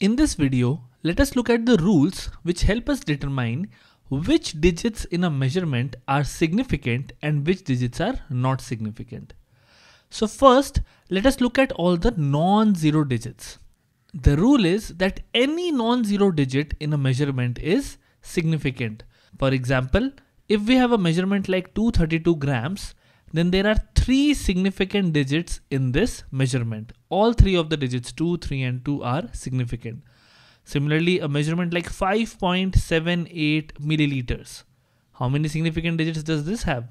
In this video, let us look at the rules which help us determine which digits in a measurement are significant and which digits are not significant. So first, let us look at all the non-zero digits. The rule is that any non-zero digit in a measurement is significant. For example, if we have a measurement like 232 grams, then there are three significant digits in this measurement. All three of the digits 2, 3 and 2 are significant. Similarly, a measurement like 5.78 milliliters. How many significant digits does this have?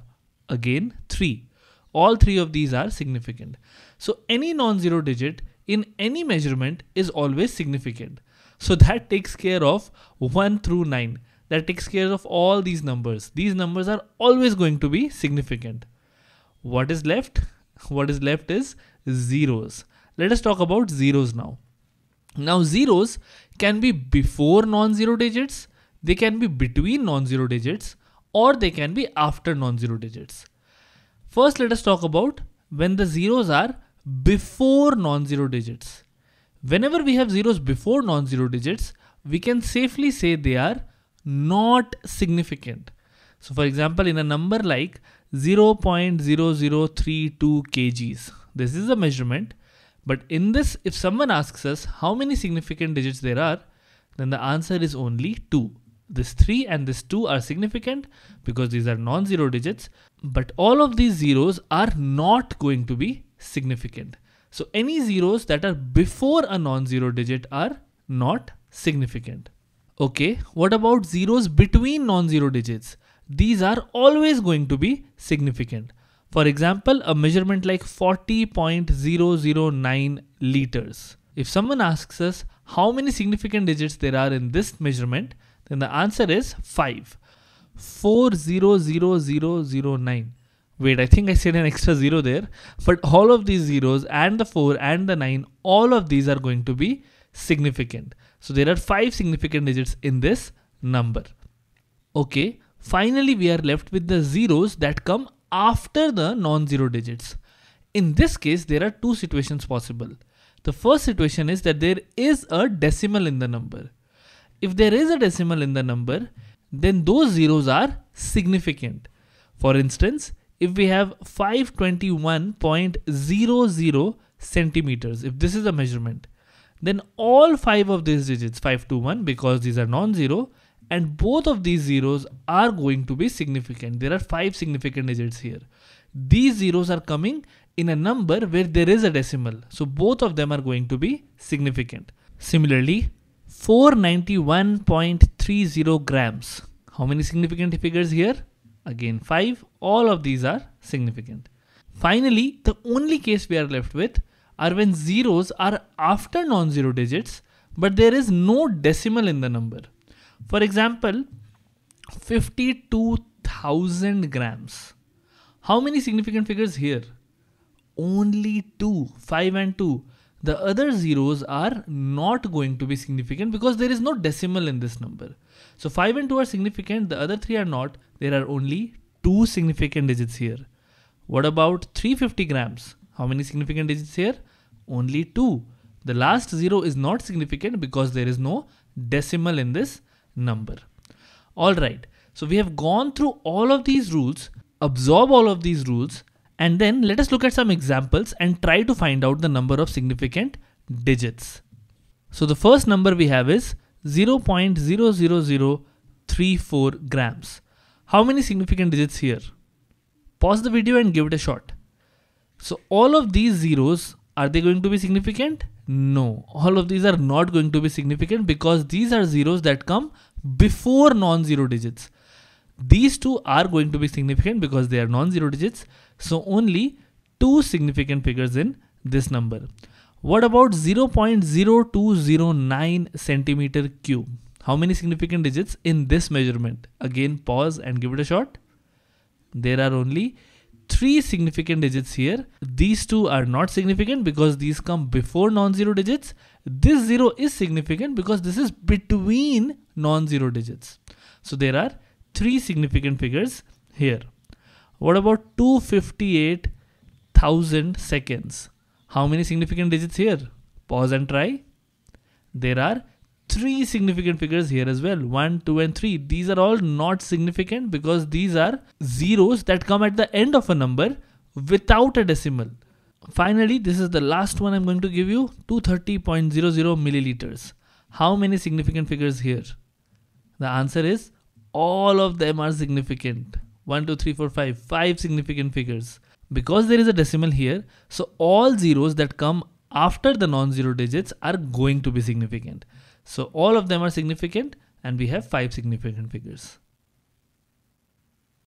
Again, 3. All three of these are significant. So any non-zero digit in any measurement is always significant. So that takes care of 1 through 9. That takes care of all these numbers. These numbers are always going to be significant. What is left? What is left is zeros. Let us talk about zeros now. Now zeros can be before non-zero digits, they can be between non-zero digits, or they can be after non-zero digits. First, let us talk about when the zeros are before non-zero digits. Whenever we have zeros before non-zero digits, we can safely say they are not significant. So for example, in a number like 0.0032 kgs, this is a measurement. But in this, if someone asks us how many significant digits there are, then the answer is only 2. This 3 and this 2 are significant because these are non-zero digits, but all of these zeros are not going to be significant. So any zeros that are before a non-zero digit are not significant. Okay, what about zeros between non-zero digits? These are always going to be significant. For example, a measurement like 40.009 liters. If someone asks us how many significant digits there are in this measurement, then the answer is 5. 400009. Wait, I think I said an extra zero there. But all of these zeros and the 4 and the 9, all of these are going to be significant. So there are 5 significant digits in this number. Okay, finally we are left with the zeros that come after the non-zero digits. In this case, there are two situations possible. The first situation is that there is a decimal in the number. If there is a decimal in the number, then those zeros are significant. For instance, if we have 521.00 centimeters, if this is a measurement, then all five of these digits, 521, because these are non-zero, and both of these zeros are going to be significant. There are five significant digits here. These zeros are coming in a number where there is a decimal. So both of them are going to be significant. Similarly, 491.30 grams. How many significant figures here? Again 5. All of these are significant. Finally, the only case we are left with are when zeros are after non-zero digits but there is no decimal in the number. For example, 52,000 grams. How many significant figures here? Only 2, 5 and 2. The other zeros are not going to be significant because there is no decimal in this number. So 5 and 2 are significant, the other 3 are not. There are only 2 significant digits here. What about 350 grams? How many significant digits here? Only 2. The last 0 is not significant because there is no decimal in this number. Alright, so we have gone through all of these rules, absorb all of these rules, and then let us look at some examples and try to find out the number of significant digits. So the first number we have is 0.00034 grams. How many significant digits here? Pause the video and give it a shot. So all of these zeros, are they going to be significant? No, all of these are not going to be significant because these are zeros that come before non-zero digits. These two are going to be significant because they are non-zero digits. So only two significant figures in this number. What about 0.0209 centimeter cube? How many significant digits in this measurement? Again, pause and give it a shot. There are only three significant digits here. These two are not significant because these come before non-zero digits. This zero is significant because this is between non-zero digits. So there are three significant figures here. What about 258,000 seconds? How many significant digits here? Pause and try. there are three significant figures here as well 1 2 and 3 these are all not significant because these are zeros that come at the end of a number without a decimal finally this is the last one i'm going to give you 230.00 milliliters how many significant figures here the answer is all of them are significant. 1 2 3 4 5 5 significant figures. Because there is a decimal here so all zeros that come after the non-zero digits are going to be significant. So all of them are significant and we have five significant figures